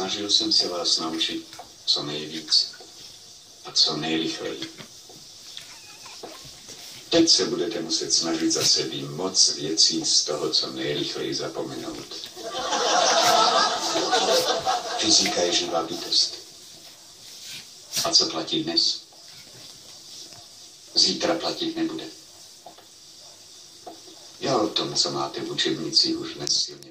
Snažil jsem se vás naučit co nejvíc a co nejrychleji. Teď se budete muset snažit zase sebe moc věcí z toho, co nejrychleji zapomenout. Fyzika je živá bytost. A co platí dnes? Zítra platit nebude. Já o tom, co máte v učebnici, už dnes silně